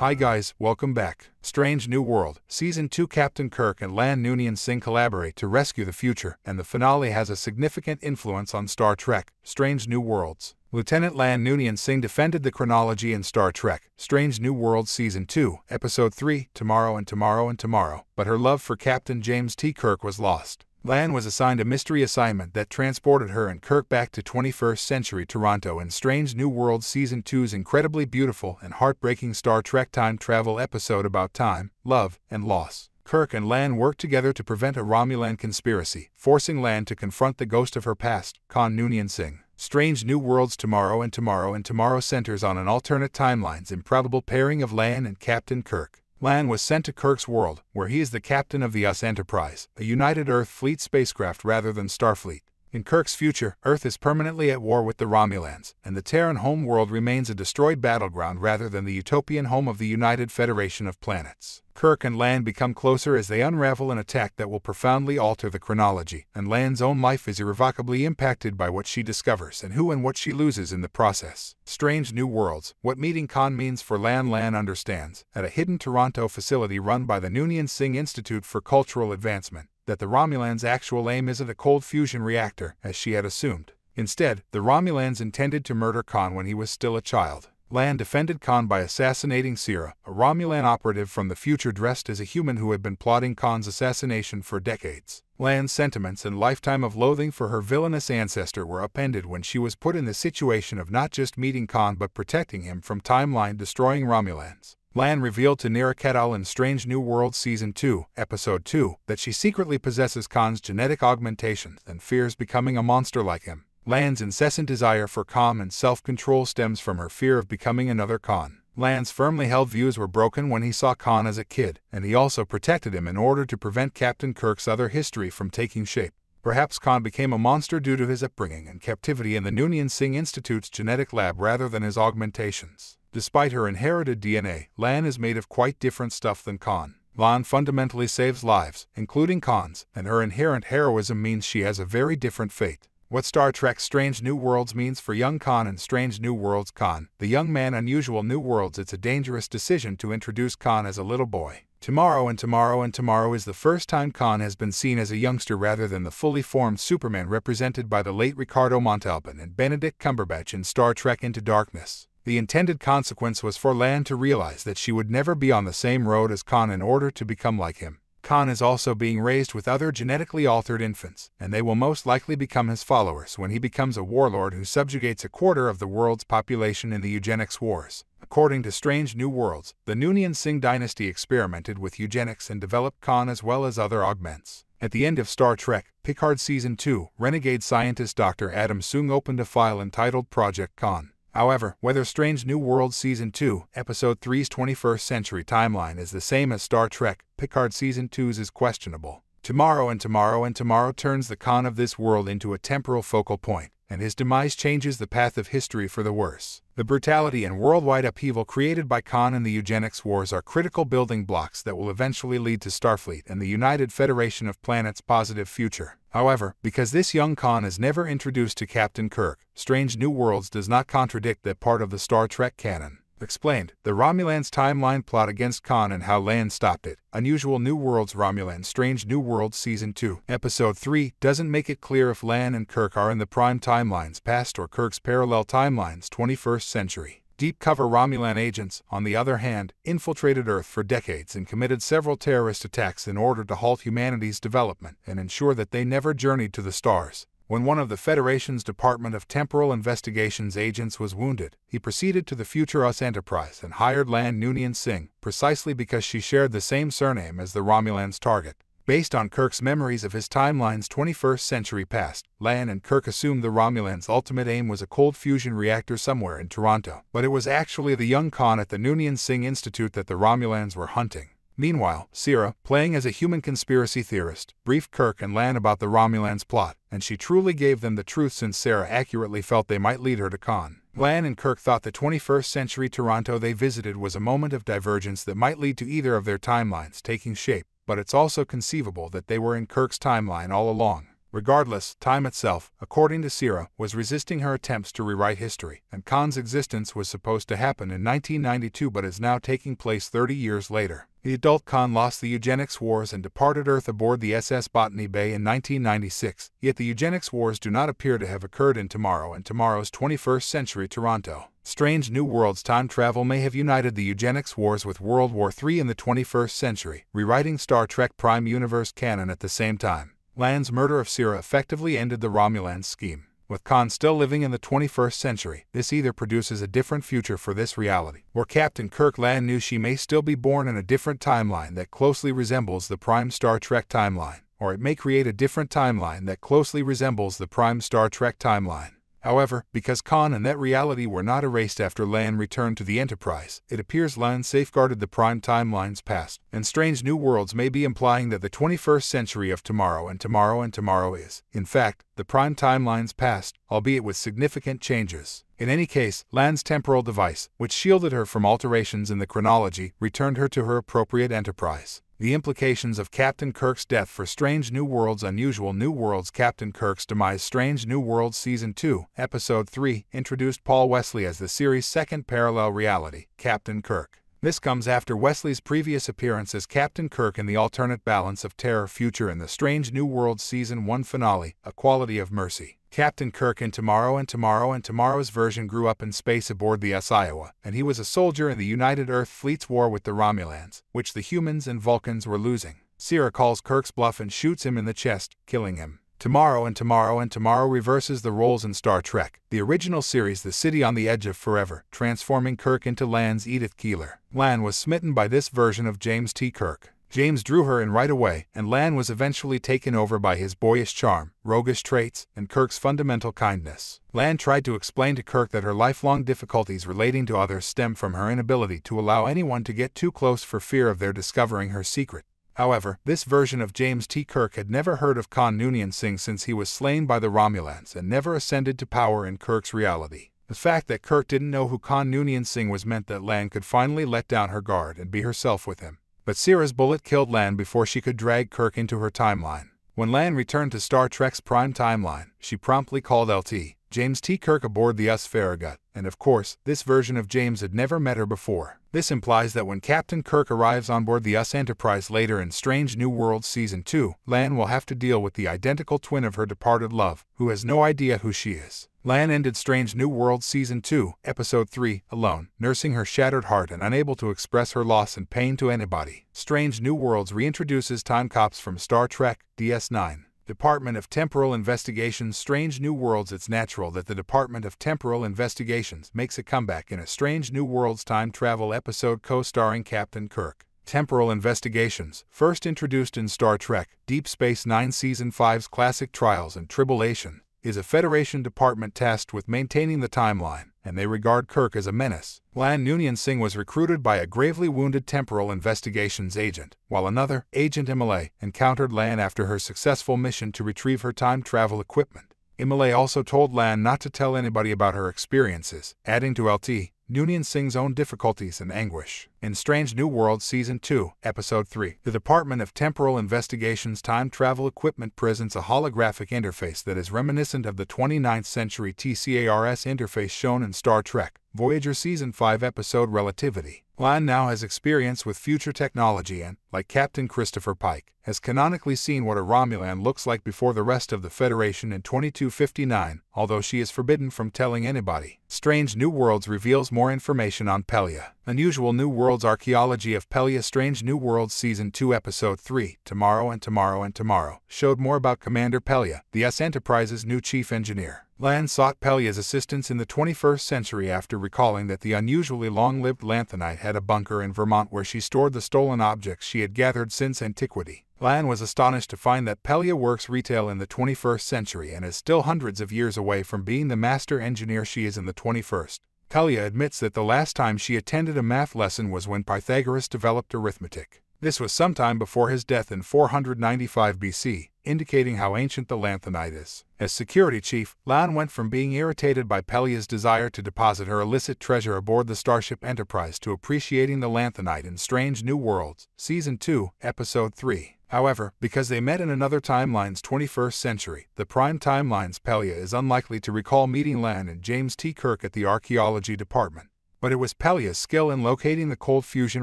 Hi guys, welcome back. Strange New World, Season 2 Captain Kirk and La'an Noonien Singh collaborate to rescue the future, and the finale has a significant influence on Star Trek, Strange New Worlds. Lieutenant La'an Noonien Singh defended the chronology in Star Trek, Strange New Worlds Season 2, Episode 3, Tomorrow and Tomorrow and Tomorrow, but her love for Captain James T. Kirk was lost. La'an was assigned a mystery assignment that transported her and Kirk back to 21st century Toronto in Strange New Worlds Season 2's incredibly beautiful and heartbreaking Star Trek time travel episode about time, love, and loss. Kirk and La'an work together to prevent a Romulan conspiracy, forcing La'an to confront the ghost of her past, Khan Noonien Singh. Strange New Worlds Tomorrow and Tomorrow and Tomorrow centers on an alternate timeline's improbable pairing of La'an and Captain Kirk. La'an was sent to Kirk's world, where he is the captain of the US Enterprise, a United Earth Fleet spacecraft rather than Starfleet. In Kirk's future, Earth is permanently at war with the Romulans, and the Terran home world remains a destroyed battleground rather than the utopian home of the United Federation of Planets. Kirk and La'an become closer as they unravel an attack that will profoundly alter the chronology, and La'an's own life is irrevocably impacted by what she discovers and who and what she loses in the process. Strange New Worlds, what meeting Khan means for La'an La'an understands, at a hidden Toronto facility run by the Noonien Singh Institute for Cultural Advancement, that the Romulans' actual aim isn't a cold fusion reactor, as she had assumed. Instead, the Romulans intended to murder Khan when he was still a child. La'an defended Khan by assassinating Sira, a Romulan operative from the future dressed as a human who had been plotting Khan's assassination for decades. La'an's sentiments and lifetime of loathing for her villainous ancestor were upended when she was put in the situation of not just meeting Khan but protecting him from timeline-destroying Romulans. La'an revealed to Neera Ketoul in Strange New Worlds Season 2, Episode 2, that she secretly possesses Khan's genetic augmentations and fears becoming a monster like him. La'an's incessant desire for calm and self-control stems from her fear of becoming another Khan. La'an's firmly held views were broken when he saw Khan as a kid, and he also protected him in order to prevent Captain Kirk's other history from taking shape. Perhaps Khan became a monster due to his upbringing and captivity in the Noonien Singh Institute's genetic lab rather than his augmentations. Despite her inherited DNA, La'an is made of quite different stuff than Khan. La'an fundamentally saves lives, including Khan's, and her inherent heroism means she has a very different fate. What Star Trek Strange New Worlds means for young Khan and Strange New Worlds Khan, the young man unusual New Worlds it's a dangerous decision to introduce Khan as a little boy. Tomorrow and Tomorrow and Tomorrow is the first time Khan has been seen as a youngster rather than the fully formed Superman represented by the late Ricardo Montalban and Benedict Cumberbatch in Star Trek Into Darkness. The intended consequence was for La'an to realize that she would never be on the same road as Khan in order to become like him. Khan is also being raised with other genetically altered infants, and they will most likely become his followers when he becomes a warlord who subjugates a quarter of the world's population in the eugenics wars. According to Strange New Worlds, the Noonien Singh dynasty experimented with eugenics and developed Khan as well as other augments. At the end of Star Trek, Picard Season 2, renegade scientist Dr. Adam Soong opened a file entitled Project Khan. However, whether Strange New World Season 2, Episode 3's 21st century timeline is the same as Star Trek, Picard Season 2's is questionable. Tomorrow and Tomorrow and Tomorrow turns the Khan of this world into a temporal focal point, and his demise changes the path of history for the worse. The brutality and worldwide upheaval created by Khan and the eugenics wars are critical building blocks that will eventually lead to Starfleet and the United Federation of Planets' positive future. However, because this young Khan is never introduced to Captain Kirk, Strange New Worlds does not contradict that part of the Star Trek canon. Explained, the Romulans timeline plot against Khan and how La'an stopped it. Unusual New Worlds Romulan Strange New Worlds Season 2, Episode 3 doesn't make it clear if La'an and Kirk are in the prime timelines past or Kirk's parallel timelines 21st century. Deep cover Romulan agents, on the other hand, infiltrated Earth for decades and committed several terrorist attacks in order to halt humanity's development and ensure that they never journeyed to the stars. When one of the Federation's Department of Temporal Investigations agents was wounded, he proceeded to the Future Us Enterprise and hired La'an Noonien Singh, precisely because she shared the same surname as the Romulan's target. Based on Kirk's memories of his timeline's 21st century past, La'an and Kirk assumed the Romulans' ultimate aim was a cold fusion reactor somewhere in Toronto, but it was actually the young Khan at the Noonien Singh Institute that the Romulans were hunting. Meanwhile, Sira, playing as a human conspiracy theorist, briefed Kirk and La'an about the Romulans' plot, and she truly gave them the truth since Sarah accurately felt they might lead her to Khan. La'an and Kirk thought the 21st century Toronto they visited was a moment of divergence that might lead to either of their timelines taking shape, but it's also conceivable that they were in Kirk's timeline all along. Regardless, time itself, according to Sierra, was resisting her attempts to rewrite history, and Khan's existence was supposed to happen in 1992 but is now taking place 30 years later. The adult Khan lost the eugenics wars and departed Earth aboard the SS Botany Bay in 1996, yet the eugenics wars do not appear to have occurred in tomorrow and tomorrow's 21st century Toronto. Strange New Worlds time travel may have united the eugenics wars with World War III in the 21st century, rewriting Star Trek Prime Universe canon at the same time. La'an's murder of Sierra effectively ended the Romulan scheme. With Khan still living in the 21st century, this either produces a different future for this reality, or Captain Kirk La'an knew she may still be born in a different timeline that closely resembles the Prime Star Trek timeline, or it may create a different timeline that closely resembles the Prime Star Trek timeline. However, because Khan and that reality were not erased after La'an returned to the Enterprise, it appears La'an safeguarded the Prime timeline's past, and Strange New Worlds may be implying that the 21st century of tomorrow and tomorrow and tomorrow is, in fact, the Prime timeline's past, albeit with significant changes. In any case, La'an's temporal device, which shielded her from alterations in the chronology, returned her to her appropriate Enterprise. The implications of Captain Kirk's death for Strange New Worlds Unusual New Worlds Captain Kirk's demise Strange New Worlds Season 2, Episode 3 introduced Paul Wesley as the series' second parallel reality, Captain Kirk. This comes after Wesley's previous appearance as Captain Kirk in the alternate balance of terror future in the Strange New Worlds Season 1 finale, A Quality of Mercy. Captain Kirk in Tomorrow and Tomorrow and Tomorrow's version grew up in space aboard the S. Iowa, and he was a soldier in the United Earth Fleet's war with the Romulans, which the humans and Vulcans were losing. Sierra calls Kirk's bluff and shoots him in the chest, killing him. Tomorrow and Tomorrow and Tomorrow reverses the roles in Star Trek, the original series The City on the Edge of Forever, transforming Kirk into La'an's Edith Keeler. La'an was smitten by this version of James T. Kirk. James drew her in right away, and La'an was eventually taken over by his boyish charm, roguish traits, and Kirk's fundamental kindness. La'an tried to explain to Kirk that her lifelong difficulties relating to others stem from her inability to allow anyone to get too close for fear of their discovering her secret. However, this version of James T. Kirk had never heard of Khan Noonien Singh since he was slain by the Romulans and never ascended to power in Kirk's reality. The fact that Kirk didn't know who Khan Noonien Singh was meant that La'an could finally let down her guard and be herself with him. But Sierra's bullet killed La'an before she could drag Kirk into her timeline. When La'an returned to Star Trek's Prime timeline, she promptly called LT, James T. Kirk aboard the US Farragut, and of course, this version of James had never met her before. This implies that when Captain Kirk arrives on board the US Enterprise later in Strange New Worlds Season 2, La'an will have to deal with the identical twin of her departed love, who has no idea who she is. La'an ended Strange New Worlds Season 2, Episode 3, alone, nursing her shattered heart and unable to express her loss and pain to anybody. Strange New Worlds reintroduces time cops from Star Trek, DS9. Department of Temporal Investigations Strange New Worlds It's natural that the Department of Temporal Investigations makes a comeback in a Strange New Worlds time travel episode co-starring Captain Kirk. Temporal Investigations, first introduced in Star Trek, Deep Space Nine Season 5's classic Trials and Tribulation, is a Federation department tasked with maintaining the timeline, and they regard Kirk as a menace. La'an Noonien Singh was recruited by a gravely wounded temporal investigations agent, while another, Agent Imlay, encountered La'an after her successful mission to retrieve her time travel equipment. Imlay also told La'an not to tell anybody about her experiences, adding to LT, Noonien Singh's own difficulties and anguish. In Strange New World Season 2, Episode 3, the Department of Temporal Investigation's time travel equipment presents a holographic interface that is reminiscent of the 29th century TCARS interface shown in Star Trek, Voyager Season 5 Episode Relativity. La'an now has experience with future technology and, like Captain Christopher Pike, has canonically seen what a Romulan looks like before the rest of the Federation in 2259, although she is forbidden from telling anybody. Strange New Worlds reveals more information on Pelia. Unusual New Worlds Archaeology of Pelia Strange New Worlds Season 2 Episode 3, Tomorrow and Tomorrow and Tomorrow, showed more about Commander Pelia, the S Enterprise's new chief engineer. La'an sought Pelia's assistance in the 21st century after recalling that the unusually long-lived Lanthanite had a bunker in Vermont where she stored the stolen objects she had gathered since antiquity. La'an was astonished to find that Pelia works retail in the 21st century and is still hundreds of years away from being the master engineer she is in the 21st. Pelia admits that the last time she attended a math lesson was when Pythagoras developed arithmetic. This was sometime before his death in 495 BC, indicating how ancient the Lanthanite is. As security chief, La'an went from being irritated by Pelia's desire to deposit her illicit treasure aboard the Starship Enterprise to appreciating the Lanthanite in Strange New Worlds, Season 2, Episode 3. However, because they met in another timeline's 21st century, the prime timeline's Pelia is unlikely to recall meeting La'an and James T. Kirk at the archaeology department. But it was Pelia's skill in locating the cold fusion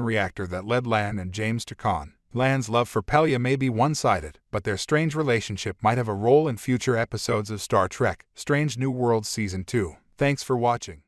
reactor that led La'an and James to Khan. La'an's love for Pelia may be one-sided, but their strange relationship might have a role in future episodes of Star Trek Strange New Worlds Season 2. Thanks for watching.